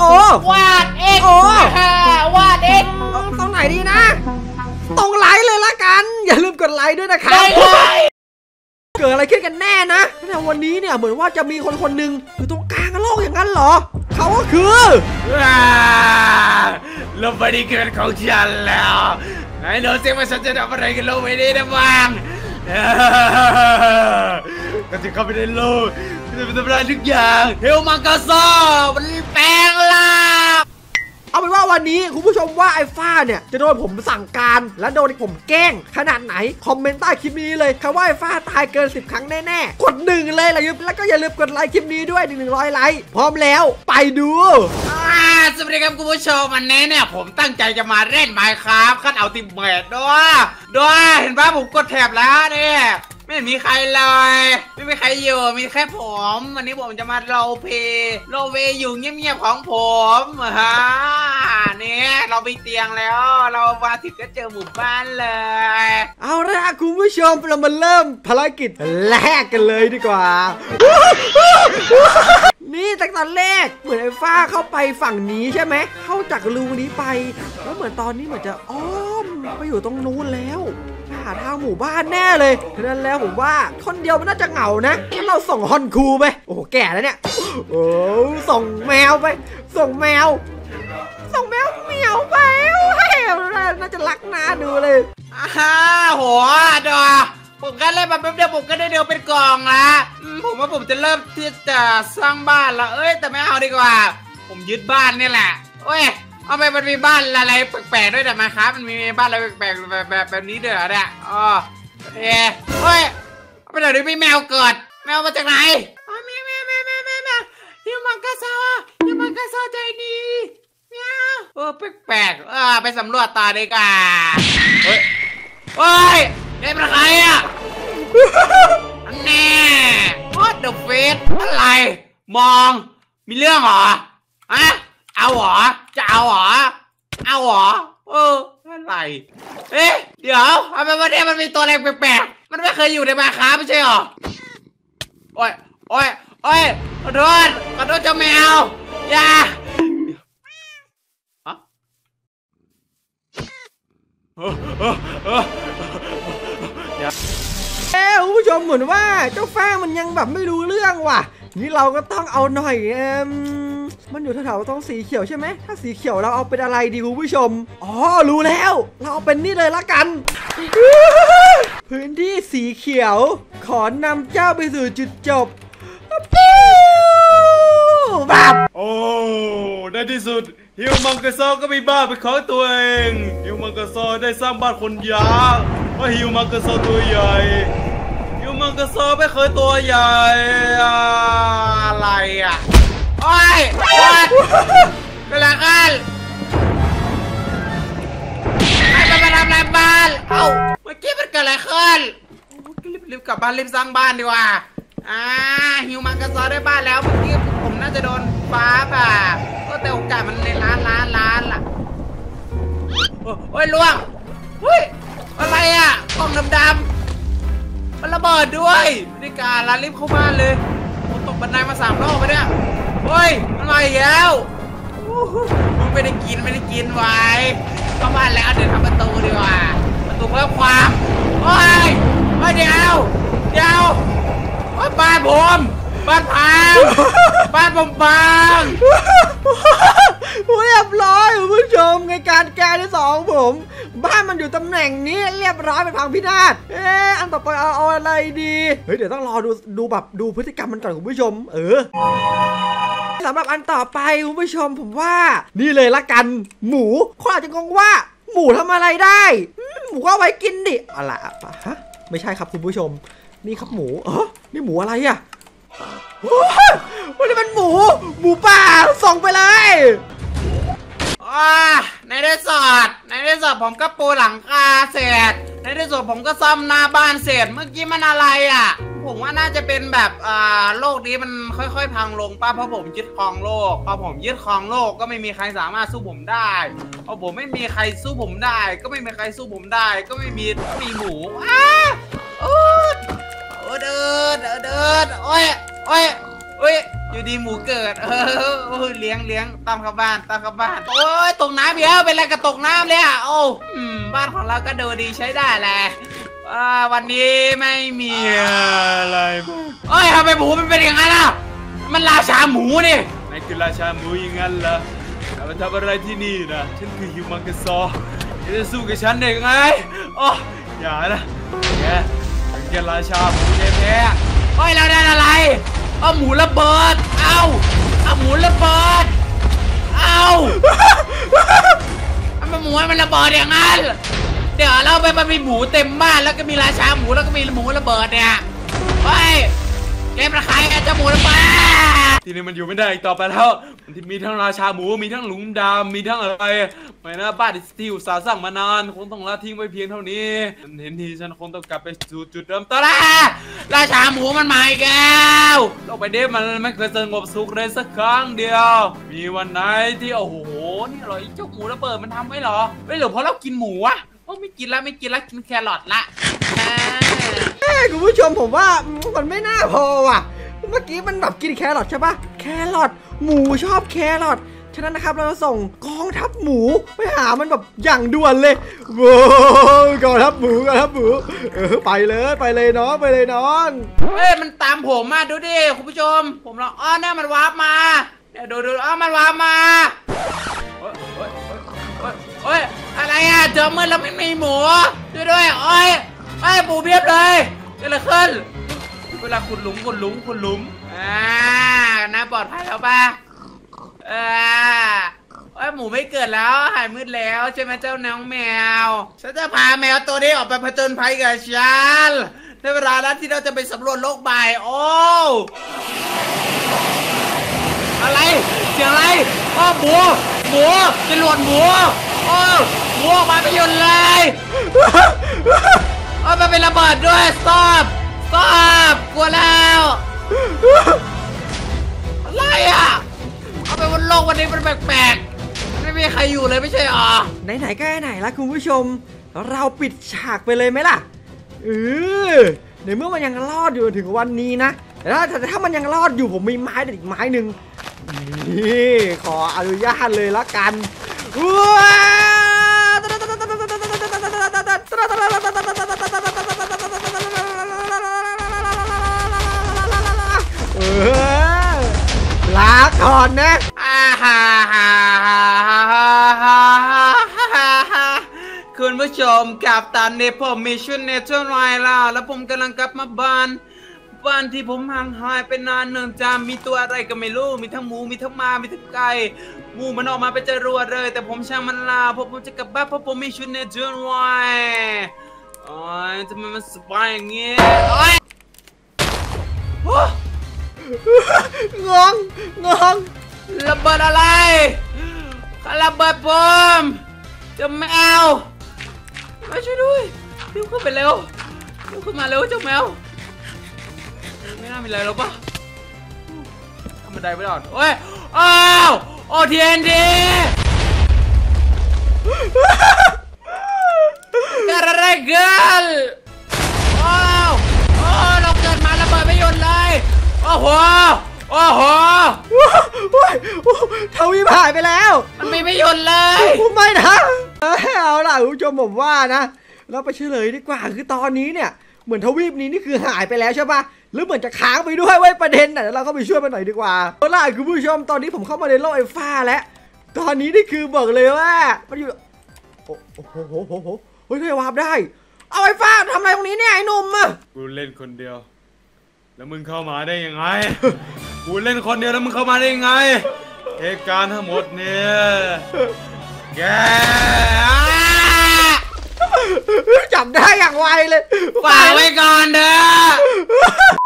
โอ้วาดเองโอ้ฮ่าวาดเองเอาตรงไหนดีนะ ตรงไลค์เลยละกัน อย่าลืมกดไลค์ด้วยนะครับได้เลยเกิดอะไรขึ้นกันแน่นะแต่วันนี้เนี่ยเหมือนว่าจะมีคนคนหนึ่งอยู่ตรงกลางโลกอย่างนั้นเหรอ เขาก็คือว้าโลกใบนี้คือเป็นของฉันแล้วไหนดูสิว่าฉันจะทำอะไรกับโลกใบนี้ได้บ้างก็จะเข้าไปในโลก จะไปทำลายทุกอย่างเฮลมังกาซอมันแปลงล่างเอาเป็นว่าวันนี้คุณผู้ชมว่าไอ้ฟ้าเนี่ย จะโดนผมสั่งการและโดนผมแกล้ง ขนาดไหน คอมเมนต์ใต้คลิปนี้เลยคำว่าไอ้ฟ้าตายเกิน 10 ครั้งแน่ๆ กดหนึ่งเลยละยุบแล้วก็อย่าลืมกดไลค์คลิปนี้ด้วยหนึ่งร้อยไลค์พร้อมแล้วไปดูอ่าสวัสดีครับคุณผู้ชมวันนี้เนี่ย ผมตั้งใจจะมาเล่นไมค์ครับขั้นเอาติเมตด้วยด้วยเห็นป่ะผมกดแถบแล้วเนี่ย ไม่เห็นมีใครเลย ไม่มีใครอยู่ มีแค่ผม วันนี้ผมจะมาโรลเพย์โรลเวอยู่เงียบๆของผมฮะเนี่ยเราไปเตียงแล้ว เรามาถึงก็เจอหมู่บ้านเลย เอาละคุณผู้ชมเรามาเริ่มภารกิจแรกกันเลยดีกว่า นี่แต่ตอนแรกเหมือนไอ้ฟ้าเข้าไปฝั่งนี้ใช่ไหม เข้าจากรูนี้ไป แล้วเหมือนตอนนี้เหมือนจะอ้อมไปอยู่ตรงนู้นแล้ว หาทางหมู่บ้านแน่เลยฉะนั้นแล้วผมว่าคนเดียวมันน่าจะเหงานะงั้นเราส่งฮอนคูไป โอ้โหแก่แล้วเนี่ย โอ้ส่งแมวไป ส่งแมว ส่งแมวเหมียวไปเฮ้ยน่าจะรักหน้าดูเลยอ้าหัวดอผมแค่เล่นมาแป๊บเดียวผมก็ได้เดียวเป็นกล่องละผมว่าผมจะเริ่มที่จะสร้างบ้านละเอ้ยแต่ไม่เอาดีกว่า ผมยึดบ้านนี่แหละเอ้ย เอาไปมันมีบ้านอะไรแปลกๆด้วยแต่มาครับมันมีบ้านอะไรแปลกๆแบบแบบแบบนี้เด้อเนี่ยอ๋อเอ้ยเฮ้ยเอาไปเดี๋ยวนี้มีแมวเกิด แมวมาจากไหนอ๋อแมวแมวแมวแมวแมวแมวฮิวมังกาซาฮิวมังกาซาใจดีแมวเออแปลกๆเออไปสำรวจต่อดีกว่าเฮ้ยเฮ้ยนี่เป็นใครอะอันแน่ What the face อะไร มองมีเรื่องเหรอฮะ เอาเหรอ จะเอาเหรอ เอาเหรอ เอออะไร เอ๊ะ เดี๋ยวทำไมวันนี้มันมีตัวอะไรแปลกๆ มันไม่เคยอยู่ในมาค้าไม่ใช่หรอ โอ้ย โอ้ย โอ้ยขอโทษขอโทษเจ้าแมว อย่าเอ้คุณผู้ชมเหมือนว่าเจ้าฟ้ามันยังแบบไม่รู้เรื่องว่ะ นี่เราก็ต้องเอาหน่อยเอม มันอยู่แถวๆตรงสีเขียวใช่ไหม ถ้าสีเขียวเราเอาเป็นอะไรดีคุณผู้ชม อ๋อ รู้แล้ว เราเอาเป็นนี่เลยละกัน พื้นที่สีเขียว ขอนำเจ้าไปสู่จุดจบปิ้วแบบโอ้ ในที่สุดฮิวมังกรซอก็มีบ้านเป็นของตัวเองฮิวมังกรซอได้สร้างบ้านคนยากเพราะฮิวมังกรซอตัวใหญ่ฮิวมังกรซอไม่เคยตัวใหญ่อะไรอะ โอ้ยวัดเป็นอะไรกันใครมาทำอะไรบ้านเอ้าเมื่อกี้มันเกิดอะไรขึ้นรีบรีบกลับบ้านรีบสร้างบ้านดีกว่า อ่าฮิวมังกรซอได้บ้านแล้วเมื่อกี้ผมน่าจะโดนฟ้าผ่าก็แต่โอกาสมันในล้านล้านล้านล่ะ โอ้ยล่วงเฮ้ยอะไรอะกล่องดำๆมันระเบิดด้วยนี่การลารีบเข้าบ้านเลยผมตกบันไดมาสามรอบไปเนี่ย เฮ้ยมันมาอีกแล้วโอ้โหไม่ได้กินไม่ได้กินไว้เข้าบ้านแล้วเดี๋ยวทำประตูดีกว่า ประตูเพิ่มความโอ้ยเฮ้ยเดี๋ยวเดี๋ยวว่าบ้านผมบ้านพังบ้านผมพังเรียบร้อยคุณผู้ชมในการแก้ที่สองผม บ้านมันอยู่ตำแหน่งนี้เรียบร้อยเป็นพังพินาศเอ๊ะอันต่อไปเอาเอาอะไรดีเฮ้ยเดี๋ยวต้องรอดูดูแบบดูพฤติกรรมมันก่อนคุณผู้ชม เออ สำหรับอันต่อไปคุณผู้ชมผมว่า นี่เลยละกัน หมูคนอาจจะงงว่า หมูทำอะไรได้ หมูก็เอาไว้กินดิอะไรอะฮะไม่ใช่ครับคุณผู้ชม นี่ครับหมูเออนี่หมูอะไรอะโอ้ยวันนี้มันหมู หมูป่าส่งไปเลยอในที่สุดในที่สุดผมก็ปูหลังคาเสร็จ ในที่สุดผมก็ซ่อมหน้าบ้านเสร็จ เมื่อกี้มันอะไรอะ ผมว่าน่าจะเป็นแบบอ่าโลกนี้มันค่อยๆ พังลงป่ะเพราะผมยึดครองโลกพอผมยึดครองโลกก็ไม่มีใครสามารถสู้ผมได้พอผมไม่มีใครสู้ผมได้ ก็ไม่มีใครสู้ผมได้ ก็ไม่มีมีหมูอ้าโอ้ยโอ้ยเดินเดินเดินโอ้ยโอ้ยเอ้ยอยู่ดีหมูเกิด เออเลี้ยงเลี้ยงตามเข้าบ้านตามเข้าบ้าน โอ้ยตกน้ำเยอะเป็นไรกับตกน้ำเลยอะโอ้บ้านของเราก็ดูดีใช้ได้แหละ อ่าวันนี้ไม่มีอะไรเอ้ยทำไมหมูมันเป็นอย่างนั้นอะ มันราชาหมูนี่นายคือราชาหมูอย่างนั้นเหรอแต่มาทำอะไรที่นี่นะฉันคือฮิวมังกซอจะสู้กับฉันได้ยังไงอ๋ออย่านะแกเป็นแค่ราชาหมูแท้เฮ้ยเราได้อะไรเอาหมูระเบิด เอาเอาหมูระเบิด เอาทำไมหมูให้มันระเบิดอย่างนั้น เดี๋ยวเราไปมันมีหมูเต็มบ้านแล้วก็มีราชาหมูแล้วก็มีหมูระเบิดเนี่ยเฮ้ยเกมระคายจะหมูระเบิดทีนี่มันอยู่ไม่ได้อีกต่อไปแล้วมันมีทั้งราชาหมูมีทั้งหลุมดำมีทั้งอะไรไม่นะบ้านที่อุตสาห์สร้างมานานคงต้องละทิ้งไว้เพียงเท่านี้เห็นทีฉันคงต้องกลับไปสู่จุดเริ่มต้นตัวละราชาหมูมันมาอีกแล้วโลกใบนี้มันไม่เคยสงบสุขเลยสักครั้งเดียว มีวันไหนที่โอ้โหนี่เหรอไอ้เจ้าหมูระเบิดมันทำไว้เหรอไม่หรือเพราะเรากินหมูวะ อ้ไม่กินละไม่กินละกินแครอทละอ่าเอ้ยคุณผู้ชมผมว่ามันไม่น่าพอว่ะ เมื่อกี้มันแบบกินแครอทใช่ปะแครอทหมูชอบแครอทฉะนั้นนะครับเราจะส่งกองทัพหมูไปหามันแบบอย่างด่วนเลยโว้ยกองทัพหมูกองทัพหมูเออไปเลยไปเลยน้องไปเลยน้องเฮ้ยมันตามผมมาดูดิคุณผู้ชม ผมลองอ้อเนี่ยมัน warp มาเนี่ยดูดูอ้อมัน warp มาโอ้ยโอ้ยโอ้ยโอะเจอมือแล้วไม่มีหมูด้วยด้วยโอ้ยไอ้ยหมูเพียบเลยเกิดอะไรขึ้นเวลาขุดหลุมขุดหลุมขุดหลุมอ่าน่าปลอดภัยแล้วป่ะเออโอ้ยหมูไม่เกิดแล้วหายมืดแล้วใช่ไหมเจ้าน้องแมวฉันจะพาแมวตัวนี้ออกไปผจญภัยกับฉันในเวลานั้นที่เราจะไปสำรวจโลกใบโอ้อะไรเสียงอะไรอ้อหมูหมูจะหลวดหมูโอ้ หมูออกมาไม่หยุดเลยเอ้มันเป็นระเบิดด้วย stop stop กลัวแล้วอะไรอะเอาไปบนโลกวันนี้มันแปลกๆไม่มีใครอยู่เลยไม่ใช่หรอไหนๆก็ไหนๆละคุณผู้ชม เราปิดฉากไปเลยไหมล่ะเออในเมื่อมันยังรอดอยู่ถึงวันนี้นะแต่ถ้าแต่ถ้ามันยังรอดอยู่ผมมีไม้เด็ดอีกไม้หนึ่งนี่ขออนุญาตเลยละกันว้า ลาก่อนนะคุณผู้ชมกับตันเนี่ผมมิชชั่นเนเธอร์ไรแล้วแล้วผมกำลังกลับมาบ้าน บ้านที่ผมห่างหายไปนานเนื่องจากมีตัวอะไรก็ไม่รู้ มีทั้งหมู มีทั้งหมา มีทั้งไก่หมูมันออกมาเป็นจรวดเลย แต่ผมช่างมันลาเพราะผมจะกลับบ้านเพราะผมมีชุดเนเธอร์ไลน์โอ้ยทำไมมันสบายอย่างงี้โอ้ยโอ้งงงงระเบิดอะไรระเบิดผมเจะแมวมาช่วยด้วยรีบขึ้นไปเร็วรีบขึ้นมาเร็วเจ้าแมว ไม่น่ามีอะไรหรอกปะทำบันไดไม่ได้โอ้ย อ้าวโอทีเอ็นดีเกิดอะไรขึ้นว้าวโอ้เราเกิดมาระเบิดไม่หยุดเลย โอ้โห โอ้โหโอ้ยโอ้ยทวีปหายไปแล้วมันมีไม่หยุดเลย ไม่นะเอ้ยเอาล่ะคุณผู้ชมผมว่านะ เราไปเฉลยดีกว่าคือตอนนี้เนี่ย เหมือนทวีปนี้นี่คือหายไปแล้วใช่ปะหรือเหมือนจะค้างไปด้วยไว้ประเด็นน่ะเราก็ไปช่วยมันหน่อยดีกว่าเอาล่ะคุณผู้ชมตอนนี้ผมเข้ามาในโลกไอ้ฟ้าแล้ว ตอนนี้นี่คือบอกเลยว่ามันอยู่โอ้โหโหโหโหเฮ้ยเทวาบได้ เอาไอ้ฟ้าทำอะไรตรงนี้เนี่ยไอ้หนุ่มอะกูเล่นคนเดียว แล้วมึงเข้ามาได้ยังไง กูเล่นคนเดียวแล้วมึงเข้ามาได้ยังไงเหตุการณ์ทั้งหมดเนี่ยแก จับได้อย่างไวเลยฝ่ากไว้ก่อนเด้อ